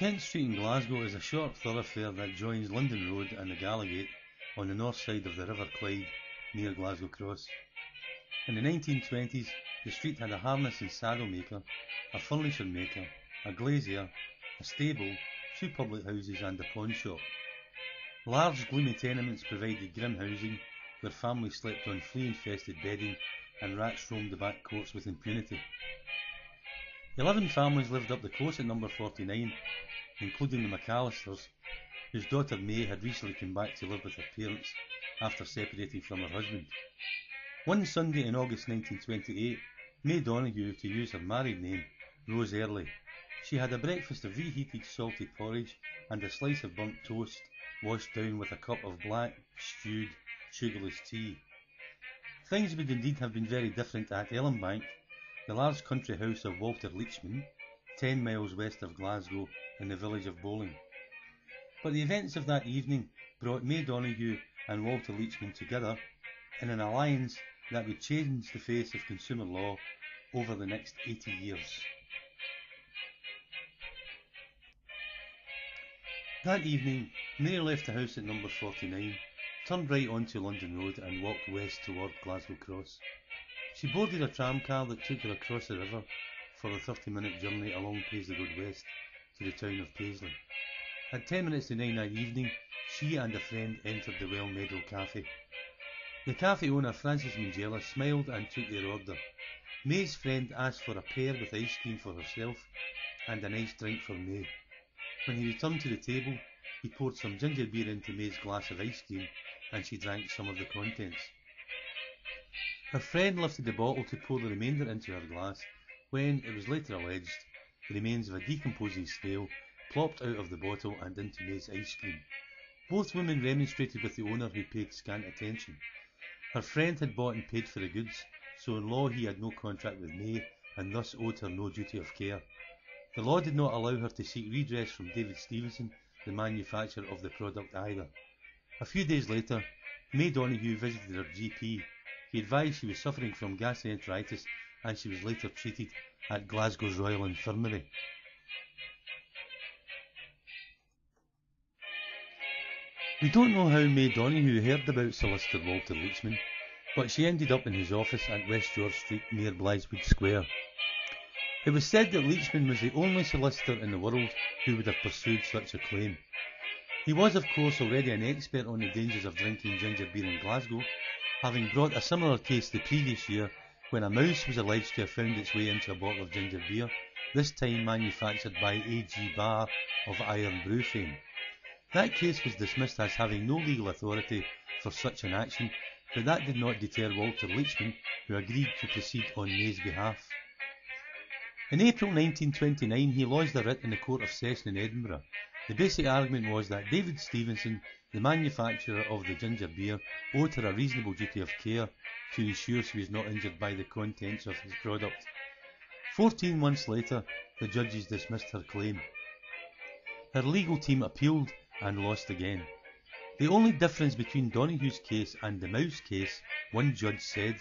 Kent Street in Glasgow is a short thoroughfare that joins London Road and the Gallowgate on the north side of the River Clyde near Glasgow Cross. In the 1920s, the street had a harness and saddle maker, a furniture maker, a glazier, a stable, two public houses and a pawn shop. Large gloomy tenements provided grim housing where families slept on flea-infested bedding and rats roamed the back courts with impunity. Eleven families lived up the close at number 49, including the McAllisters, whose daughter May had recently come back to live with her parents after separating from her husband. One Sunday in August 1928, May Donoghue, to use her married name, rose early. She had a breakfast of reheated salty porridge and a slice of burnt toast, washed down with a cup of black, stewed, sugarless tea. Things would indeed have been very different at Ellenbank, the large country house of Walter Leechman, ten miles west of Glasgow in the village of Bowling. But the events of that evening brought May Donoghue and Walter Leechman together in an alliance that would change the face of consumer law over the next 80 years. That evening, Mary left the house at number 49, turned right onto London Road and walked west toward Glasgow Cross. She boarded a tramcar that took her across the river for a 30 minute journey along Paisley Road West to the town of Paisley. At 10 minutes to 9 that evening, she and a friend entered the Well Meadow Cafe. The cafe owner, Francis Minghella, smiled and took their order. May's friend asked for a pear with ice cream for herself and an iced drink for May. When he returned to the table, he poured some ginger beer into May's glass of ice cream and she drank some of the contents. Her friend lifted the bottle to pour the remainder into her glass when, it was later alleged, the remains of a decomposing snail plopped out of the bottle and into May's ice cream. Both women remonstrated with the owner who paid scant attention. Her friend had bought and paid for the goods, so in law he had no contract with May and thus owed her no duty of care. The law did not allow her to seek redress from David Stevenson, the manufacturer of the product either. A few days later, May Donoghue visited her GP. He advised she was suffering from gastroenteritis and she was later treated at Glasgow's Royal Infirmary. We don't know how May Donoghue heard about Solicitor Walter Leechman, but she ended up in his office at West George Street near Blythswood Square. It was said that Leechman was the only solicitor in the world who would have pursued such a claim. He was, of course, already an expert on the dangers of drinking ginger beer in Glasgow, having brought a similar case the previous year when a mouse was alleged to have found its way into a bottle of ginger beer, this time manufactured by A.G. Barr of Iron Brew fame. That case was dismissed as having no legal authority for such an action, but that did not deter Walter Leechman, who agreed to proceed on May's behalf. In April 1929 he lodged a writ in the Court of Session in Edinburgh. The basic argument was that David Stevenson, the manufacturer of the ginger beer, owed her a reasonable duty of care to ensure she was not injured by the contents of his product. Fourteen months later, the judges dismissed her claim. Her legal team appealed and lost again. The only difference between Donoghue's case and the mouse case, one judge said,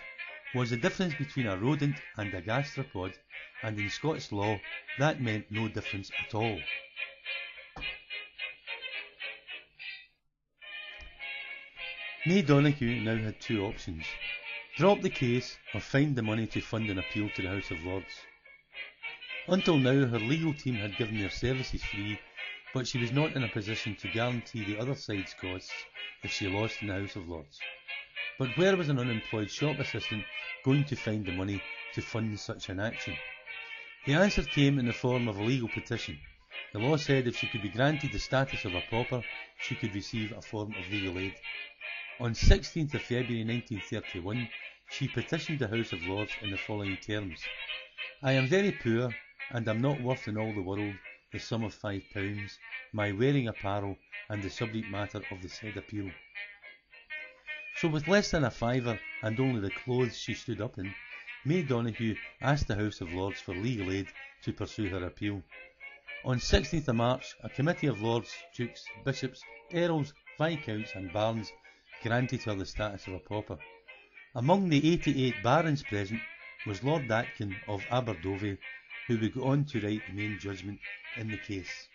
was the difference between a rodent and a gastropod, and in Scots law that meant no difference at all. May Donoghue now had two options. Drop the case or find the money to fund an appeal to the House of Lords. Until now her legal team had given their services free, but she was not in a position to guarantee the other side's costs if she lost in the House of Lords. But where was an unemployed shop assistant going to find the money to fund such an action? The answer came in the form of a legal petition. The law said if she could be granted the status of a pauper, she could receive a form of legal aid. On 16th of February 1931, she petitioned the House of Lords in the following terms. I am very poor, and am not worth in all the world the sum of five pounds, my wearing apparel, and the subject matter of the said appeal. So with less than a fiver, and only the clothes she stood up in, May Donoghue asked the House of Lords for legal aid to pursue her appeal. On 16th of March, a committee of Lords, Dukes, Bishops, Earls, Viscounts and Barons granted her the status of a pauper. Among the 88 barons present was Lord Atkin of Aberdovey, who would go on to write the main judgment in the case.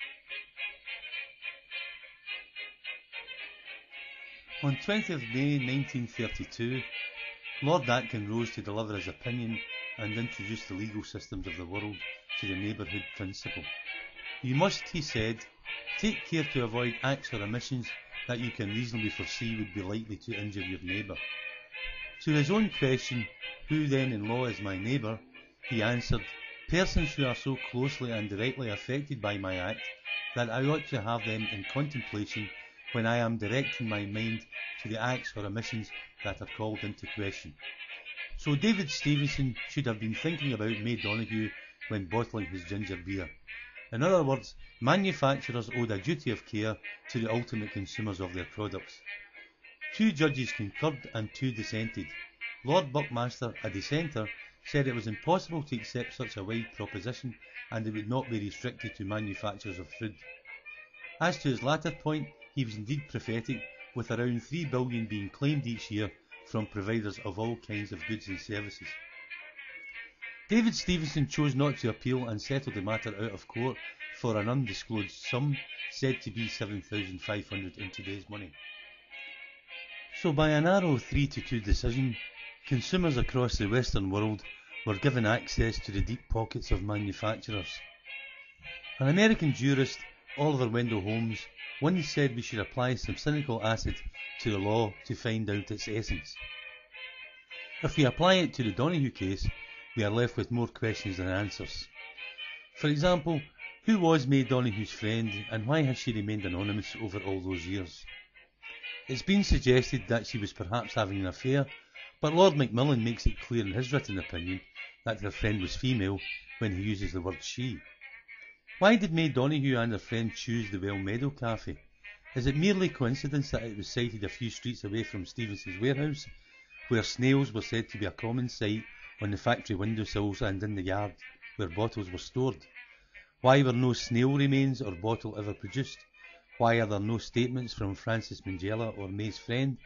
On 20th May 1932, Lord Atkin rose to deliver his opinion and introduce the legal systems of the world to the neighbourhood principle. You must, he said, take care to avoid acts or omissions that you can reasonably foresee would be likely to injure your neighbour. To his own question, who then in law is my neighbour, he answered, persons who are so closely and directly affected by my act that I ought to have them in contemplation when I am directing my mind to the acts or omissions that are called into question. So David Stevenson should have been thinking about May Donoghue when bottling his ginger beer. In other words, manufacturers owed a duty of care to the ultimate consumers of their products. Two judges concurred and two dissented. Lord Buckmaster, a dissenter, said it was impossible to accept such a wide proposition and it would not be restricted to manufacturers of food. As to his latter point, he was indeed prophetic, with around 3 billion being claimed each year from providers of all kinds of goods and services. David Stevenson chose not to appeal and settled the matter out of court for an undisclosed sum said to be 7,500 in today's money. So by a narrow 3 to 2 decision, consumers across the western world were given access to the deep pockets of manufacturers. An American jurist, Oliver Wendell Holmes, once said we should apply some cynical acid to the law to find out its essence. If we apply it to the Donoghue case, we are left with more questions than answers. For example, who was May Donoghue's friend and why has she remained anonymous over all those years? It's been suggested that she was perhaps having an affair, but Lord Macmillan makes it clear in his written opinion that her friend was female when he uses the word she. Why did May Donoghue and her friend choose the Well Meadow Cafe? Is it merely coincidence that it was sited a few streets away from Stevenson's warehouse, where snails were said to be a common sight on the factory windowsills and in the yard where bottles were stored? Why were no snail remains or bottle ever produced? Why are there no statements from Francis Minghella or May's friend?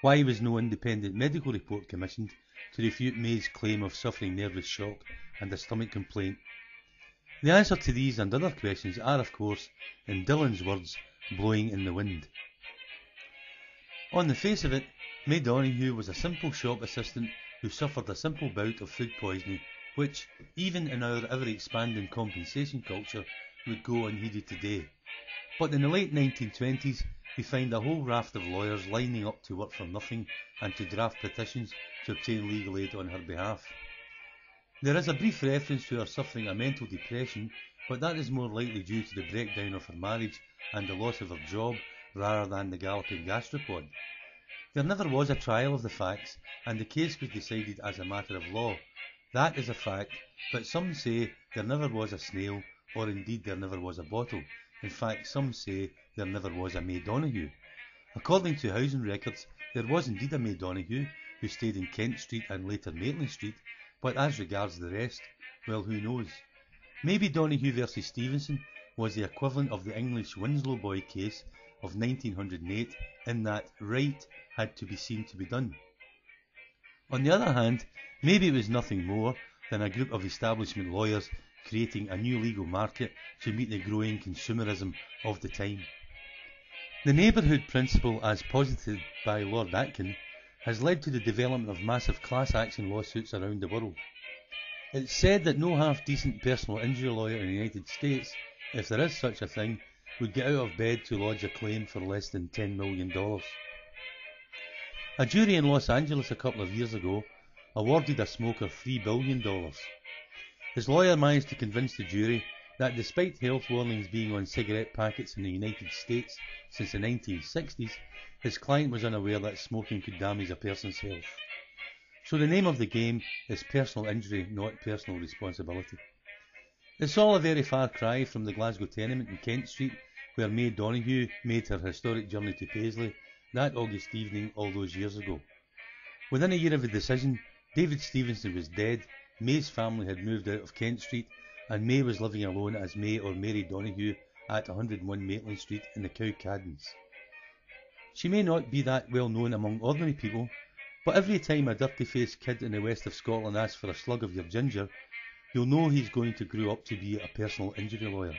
Why was no independent medical report commissioned to refute May's claim of suffering nervous shock and a stomach complaint the answer to these and other questions are, of course, in Dylan's words, blowing in the wind. On the face of it, May Donoghue was a simple shop assistant who suffered a simple bout of food poisoning, which, even in our ever expanding compensation culture, would go unheeded today. But in the late 1920s, we find a whole raft of lawyers lining up to work for nothing and to draft petitions to obtain legal aid on her behalf. There is a brief reference to her suffering a mental depression, but that is more likely due to the breakdown of her marriage and the loss of her job rather than the galloping gastropod. There never was a trial of the facts, and the case was decided as a matter of law. That is a fact, but some say there never was a snail, or indeed there never was a bottle. In fact, some say there never was a May Donoghue. According to housing records, there was indeed a May Donoghue, who stayed in Kent Street and later Maitland Street, but as regards the rest, well, who knows? Maybe Donoghue versus Stevenson was the equivalent of the English Winslow Boy case of 1908 in that right had to be seen to be done. On the other hand, maybe it was nothing more than a group of establishment lawyers creating a new legal market to meet the growing consumerism of the time. The neighbourhood principle as posited by Lord Atkin has led to the development of massive class action lawsuits around the world. It's said that no half decent personal injury lawyer in the United States, if there is such a thing, would get out of bed to lodge a claim for less than $10 million. A jury in Los Angeles a couple of years ago awarded a smoker $3 billion. His lawyer managed to convince the jury that despite health warnings being on cigarette packets in the United States since the 1960s, his client was unaware that smoking could damage a person's health. So the name of the game is personal injury, not personal responsibility. It's all a very far cry from the Glasgow tenement in Kent Street where May Donoghue made her historic journey to Paisley that August evening all those years ago. Within a year of the decision, David Stevenson was dead, May's family had moved out of Kent Street, and May was living alone as May or Mary Donoghue at 101 Maitland Street in the Cowcaddens. She may not be that well known among ordinary people, but every time a dirty faced kid in the west of Scotland asks for a slug of your ginger, you'll know he's going to grow up to be a personal injury lawyer.